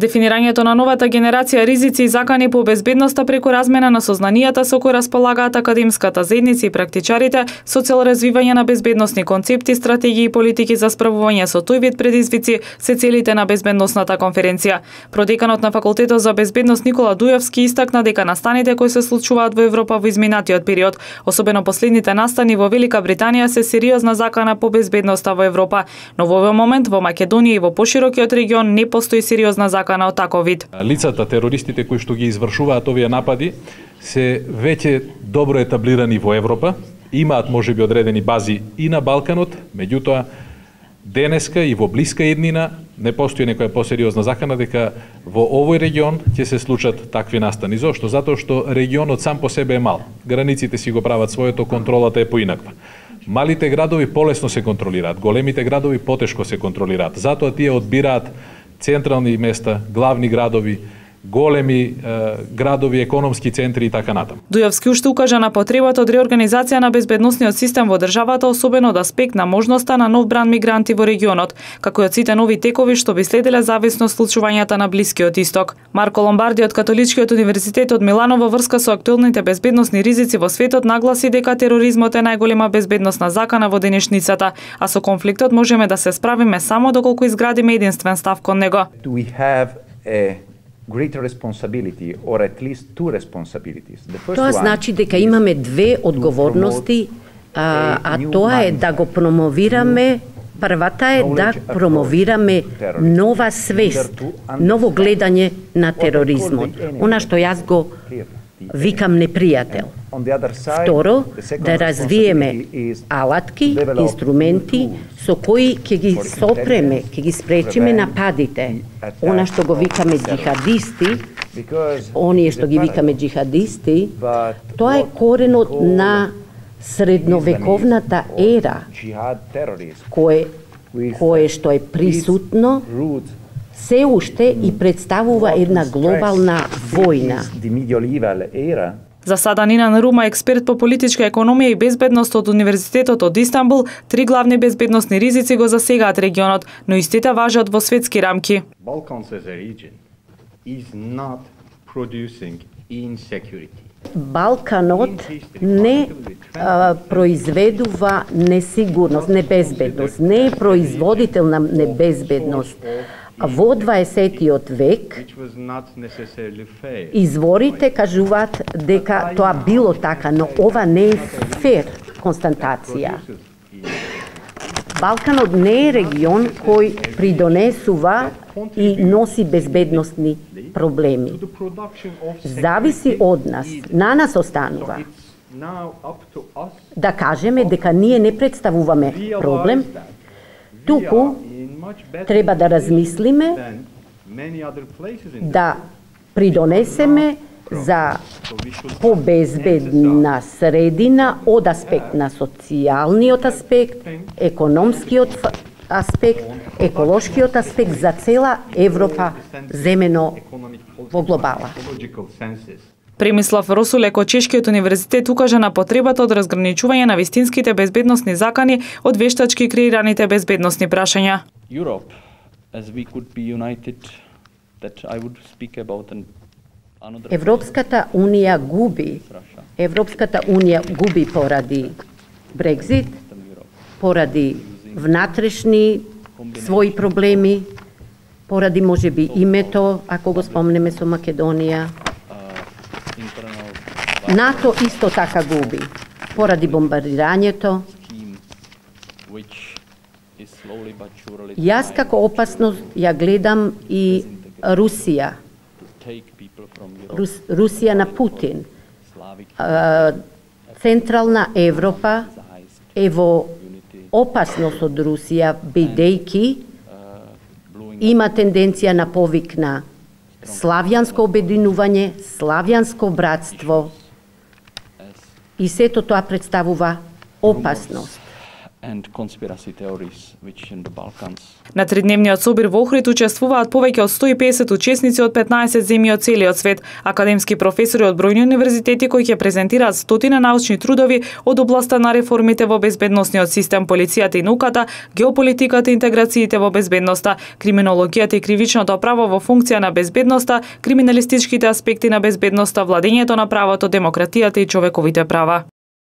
Дефинирањето на новата генерација ризици и закани по безбедноста преку размена на сознанијата со кои располагаат академската заедница и практичарите со цел развивање на безбедносни концепти, стратегии и политики за справување со тој вид предизвици се целите на безбедносната конференција. Продеканот на факултетот за безбедност Никола Дујовски истакна дека настаните кои се случуваат во Европа во изминатиот период, особено последните настани во Велика Британија се сериозна закана по безбедноста во Европа, но во овој момент во Македонија и во поширокиот регион не постои сериозна закана закана од таков вид. Лицата, терористите кои што ги извршуваат овие напади, се веќе добро етаблирани во Европа, имаат можеби одредени бази и на Балканот, меѓутоа денеска и во блиска еднина не постои некоја посериозна закана дека во овој регион ќе се случат такви настани. Зошто? Затоа што регионот сам по себе е мал. Границите си го прават своето, контролата е поинаква. Малите градови полесно се контролираат, големите градови потешко се контролираат. Затоа тие одбираат централни места, главни градови, големи е, градови, економски центри и така натаму. Дујовски уште укажа на потребата од реорганизација на безбедносниот систем во државата, особено од аспект на можноста на нов бран мигранти во регионот, како и од сите нови текови што би следеле зависно случувањата на Блискиот Исток. Марко Ломбарди од Католичкиот универзитет од Милано во врска со актуелните безбедносни ризици во светот нагласи дека тероризмот е најголема безбедносна закана во денешницата, а со конфликтот можеме да се справиме само доколку изградиме единствен став кон него. We have a greater responsibility or at least two responsibilities. The first тоа значи дека имаме две одговорности, а, а тоа е да го промовираме Првата е да промовираме нова свест, ново гледање на тероризмот. Она што јас го викам непријател. Второ, да развиеме алатки, инструменти со кои ќе ги сопреме, ќе ги спречиме нападите. Она што го викаме джихадисти, оние што ги викаме джихадисти, тоа е коренот на средновековната ера, кое, кое што е присутно се уште и представува една глобална војна. За сада Нинан Рума, експерт по политичка економија и безбедност од Универзитетот од Истанбул, три главни безбедносни ризици го засегаат регионот, но истите важат во светски рамки. Балканот не а, произведува несигурност, небезбедност, не е производител на небезбедност. во 20 век изворите кажуваат дека тоа било така, но ова не е фер констатација. Балканот не е регион кој придонесува и носи безбедносни проблеми. Зависи од нас, на нас останува. Да кажеме дека ние не представуваме проблем, туку треба да размислиме да придонесеме за побезбедна средина од аспект на социјалниот аспект, економскиот аспект, еколошкиот аспект за цела Европа земено во глобала. Премислав Росулек од Чешкиот универзитет укажа на потребата од разграничување на вистинските безбедносни закани од вештачки креираните безбедносни прашања. Europe, as we could be united, that I would speak about an Европската унија губи. Европската унија губи поради Брекзит, поради внатрешни своји проблеми, поради можеби името, ако го спомнеме со Македонија. НАТО исто така губи, поради бомбардирањето. Јас како опасност ја гледам и Русија. Рус, Русија на Путин. Централна Европа е во опасност од Русија, бидејќи има тенденција на повик на славјанско обединување, славјанско братство. И сето тоа представува опасност and conspiracy theories which in the Balkans. На тридневниот собир во Охрид учествуваат повеќе од 150 учесници од 15 земји од целиот свет, академски професори од бројни универзитети кои ќе презентираат стотина научни трудови од областа на реформите во безбедносниот систем, полицијата и науката, геополитиката и интеграциите во безбедноста, криминологијата и кривичното право во функција на безбедноста, криминалистичките аспекти на безбедноста, владењето на правото, демократијата и човековите права.